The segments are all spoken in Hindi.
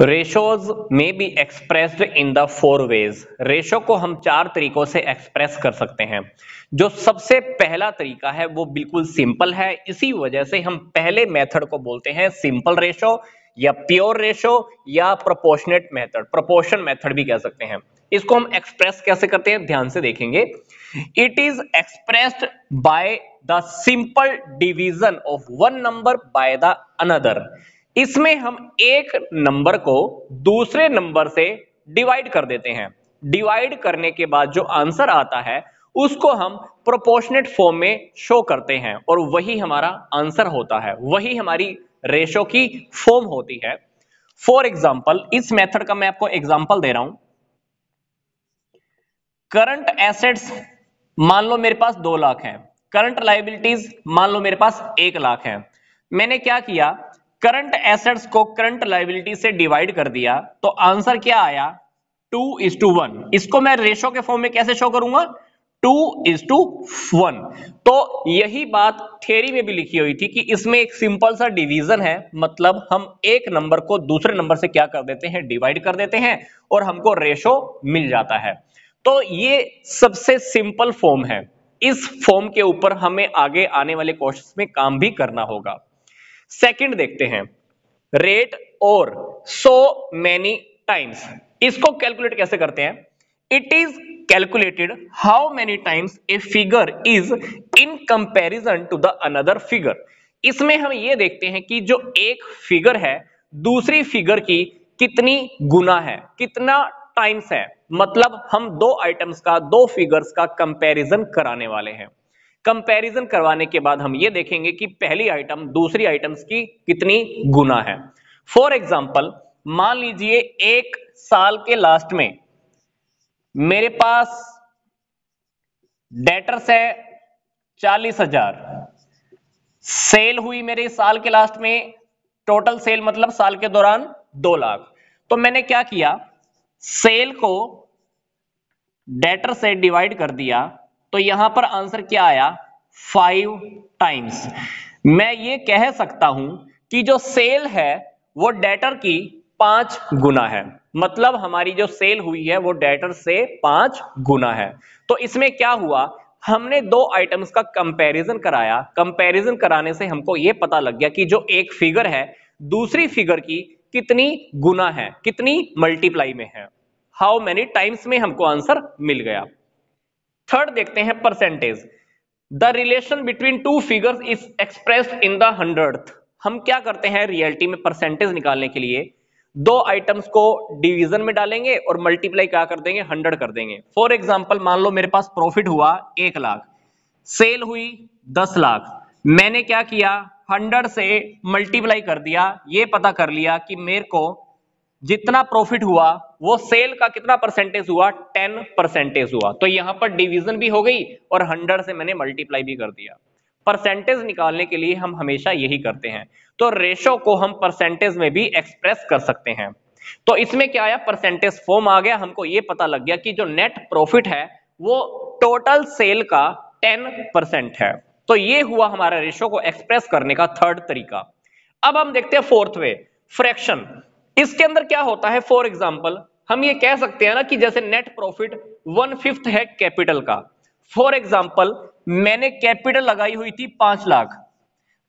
रेशोज में be expressed in the four ways ratio को हम चार तरीकों से एक्सप्रेस कर सकते हैं। जो सबसे पहला तरीका है, वो बिल्कुल सिंपल है। इसी वजह से हम पहले मेथड को बोलते हैं सिंपल रेशो या प्योर रेशो या प्रोपोर्शनेट मेथड प्रोपोर्शन मेथड भी कह सकते हैं। इसको हम एक्सप्रेस कैसे करते हैं? ध्यान से देखेंगे। It is expressed by the simple division of one number by the another इसमें हम एक नंबर को दूसरे नंबर से डिवाइड कर देते हैं। डिवाइड करने के बाद जो आंसर आता है, उसको हम प्रोपोर्शनेट फॉर्म में शो करते हैं और वही हमारा आंसर होता है। वही हमारी रेशो की फॉर्म होती है। फॉर एग्ज़ाम्पल इस मेथड का मैं आपको एग्ज़ाम्पल दे रहा हूँ। करंट एसेट्स मान लो मेरे पास दो लाख है। करंट लाइबिलिटीज मान लो मेरे पास एक लाख है। मैंने क्या किया? करंट एसेट्स को करंट लाइबिलिटी से डिवाइड कर दिया तो आंसर क्या आया? टू इज़ टू वन इसको मैं रेशो के फॉर्म में कैसे शो करूँगा? टू इज़ टू वन तो यही बात थ्योरी में भी लिखी हुई थी कि इसमें एक सिंपल सा डिवीज़न है मतलब हम एक नंबर को दूसरे नंबर से क्या कर देते हैं? डिवाइड कर देते हैं और हमको रेशो मिल जाता है। तो ये सबसे सिंपल फॉर्म है। इस फॉर्म के ऊपर हमें आगे आने वाले क्वेश्चन में काम भी करना होगा। सेकंड देखते हैं। रेट और सो मैनी टाइम्स इसको कैलकुलेट कैसे करते हैं? It is calculated how many times a figure is in comparison to the another figure इसमें हम ये देखते हैं कि जो एक फिगर है, दूसरी फिगर की कितनी गुना है, कितना टाइम्स है। मतलब हम दो आइटम्स का, दो फिगर्स का कंपैरिजन कराने वाले हैं। कंपैरिजन करवाने के बाद हम ये देखेंगे कि पहली आइटम दूसरी आइटम्स की कितनी गुना है। फॉर एग्ज़ाम्पल मान लीजिए एक साल के लास्ट में मेरे पास डेटर्स है चालीस हज़ार। सेल हुई मेरे साल के लास्ट में टोटल सेल मतलब साल के दौरान दो लाख। तो मैंने क्या किया? सेल को डेटर से डिवाइड कर दिया। तो यहाँ पर आंसर क्या आया? फाइव टाइम्स मैं ये कह सकता हूँ कि जो सेल है, वो डेटर की पाँच गुना है। मतलब हमारी जो सेल हुई है, वो डेटर से पाँच गुना है। तो इसमें क्या हुआ? हमने दो आइटम्स का कंपैरिजन कराया। कंपैरिजन कराने से हमको ये पता लग गया कि जो एक फिगर है, दूसरी फिगर की कितनी गुना है, कितनी मल्टीप्लाई में है। हाउ मेनी टाइम्स में हमको आंसर मिल गया? थर्ड देखते हैं percentage the relation between two figures is expressed in the hundred हम क्या करते हैं रियलिटी में परसेंटेज निकालने के लिए? दो आइटम्स को डिवीज़न में डालेंगे और मल्टीप्लाई क्या कर देंगे? हंड्रेड कर देंगे. फॉर एग्ज़ाम्पल मान लो मेरे पास प्रॉफिट हुआ एक लाख. सेल हुई दस लाख. मैंने क्या किया? हंड्रेड से मल्टीप्लाई कर दिया. ये पता कर लिया कि मेरे को जितना प्रॉफिट हुआ, वो सेल का कितना परसेंटेज हुआ? टेन परसेंटेज हुआ। तो यहाँ पर डिवीज़न भी हो गई और हंड्रेड से मैंने मल्टीप्लाई भी कर दिया। परसेंटेज निकालने के लिए हम हमेशा यही करते हैं। तो रेशो को हम परसेंटेज में भी एक्सप्रेस कर सकते हैं। तो इसमें क्या आया? परसेंटेज फॉर्म आ गया। हमको ये पता लग गया कि जो नेट प्रॉफिट है, वो टोटल सेल का टेन परसेंट है। तो ये हुआ हमारा रेशो को एक्सप्रेस करने का थर्ड तरीका। अब हम देखते हैं फोर्थ वे फ्रैक्शन इसके अंदर क्या होता है? फॉर एग्ज़ाम्पल हम ये कह सकते हैं ना कि जैसे नेट प्रॉफिट वन फिफ्थ है कैपिटल का। फॉर एग्ज़ाम्पल मैंने कैपिटल लगाई हुई थी पाँच लाख।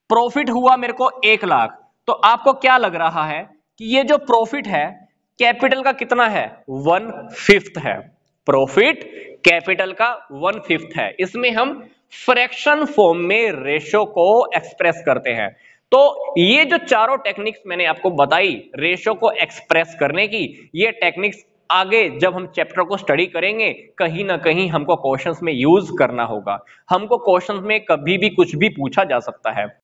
प्रॉफिट हुआ मेरे को एक लाख। तो आपको क्या लग रहा है कि ये जो प्रॉफिट है कैपिटल का कितना है? वन फिफ्थ है। प्रॉफिट कैपिटल का वन फिफ्थ है। इसमें हम फ्रैक्शन फॉर्म में रेशो को एक्सप्रेस करते हैं। तो ये जो चारों टेक्निक्स मैंने आपको बताई रेशो को एक्सप्रेस करने की, ये टेक्निक्स आगे जब हम चैप्टर को स्टडी करेंगे, कहीं ना कहीं हमको क्वेश्चंस में यूज़ करना होगा। हमको क्वेश्चंस में कभी भी कुछ भी पूछा जा सकता है।